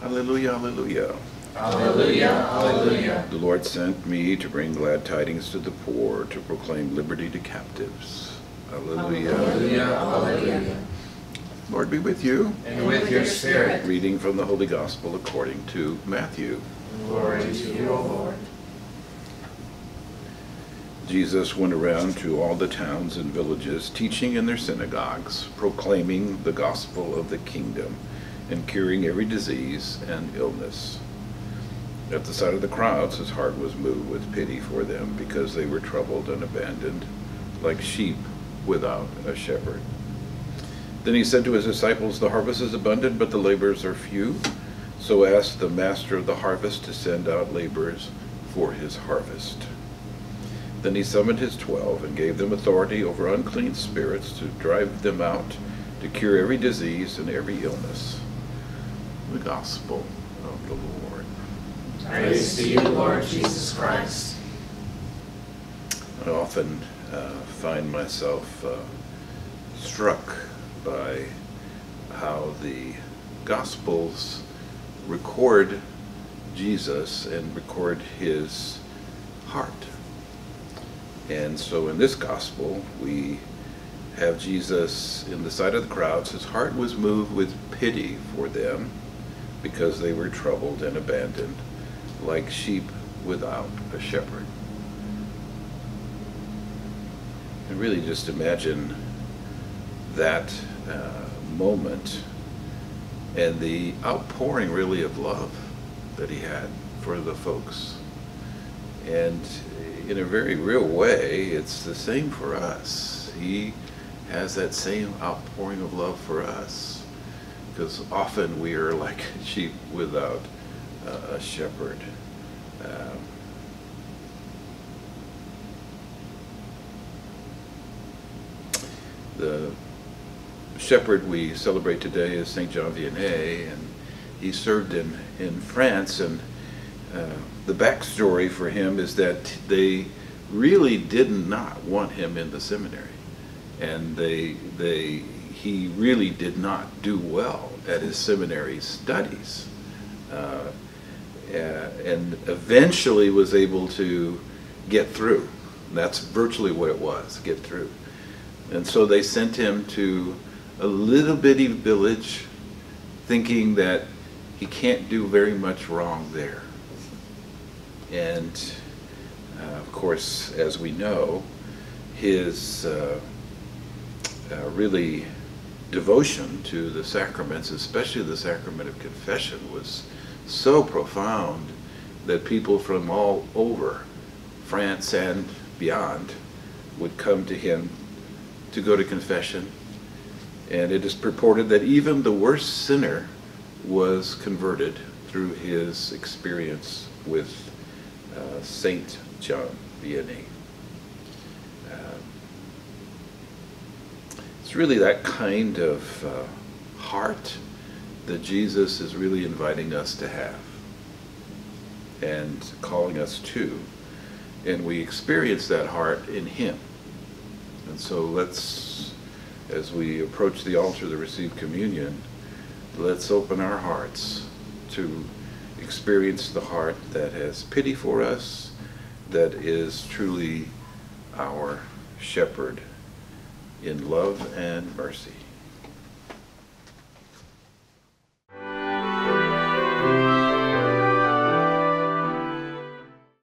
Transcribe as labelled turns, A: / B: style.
A: Hallelujah, hallelujah.
B: Hallelujah, hallelujah.
A: The Lord sent me to bring glad tidings to the poor, to proclaim liberty to captives. Hallelujah.
B: Hallelujah, hallelujah.
A: Lord be with you.
B: And with your spirit,
A: Reading from the Holy Gospel according to Matthew.
B: glory to you, O Lord.
A: Jesus went around to all the towns and villages, teaching in their synagogues, proclaiming the gospel of the kingdom, and curing every disease and illness. At the sight of the crowds, his heart was moved with pity for them, because they were troubled and abandoned, like sheep without a shepherd. Then he said to his disciples, The harvest is abundant, but the laborers are few. So ask the master of the harvest to send out laborers for his harvest. Then he summoned his twelve and gave them authority over unclean spirits to drive them out, to cure every disease and every illness. The Gospel of the Lord.
B: Praise to you, Lord Jesus Christ.
A: I often uh, find myself uh, struck by how the Gospels record Jesus and record his heart. And so in this Gospel, we have Jesus in the sight of the crowds. His heart was moved with pity for them because they were troubled and abandoned, like sheep without a shepherd. And really just imagine that uh, moment and the outpouring really of love that he had for the folks. And in a very real way, it's the same for us. He has that same outpouring of love for us because often we are like sheep without uh, a shepherd. Um, the shepherd we celebrate today is Saint John Vianney, and he served in, in France. And uh, the backstory for him is that they really did not want him in the seminary, and they they he really did not do well at his seminary studies, uh, and eventually was able to get through. That's virtually what it was, get through. And so they sent him to a little bitty village thinking that he can't do very much wrong there. And uh, of course, as we know, his uh, uh, really devotion to the sacraments, especially the sacrament of confession, was so profound that people from all over France and beyond would come to him to go to confession. And it is purported that even the worst sinner was converted through his experience with uh, Saint John Vianney. It's really that kind of uh, heart that Jesus is really inviting us to have and calling us to. And we experience that heart in Him. And so let's, as we approach the altar to receive communion, let's open our hearts to experience the heart that has pity for us, that is truly our shepherd in love and mercy.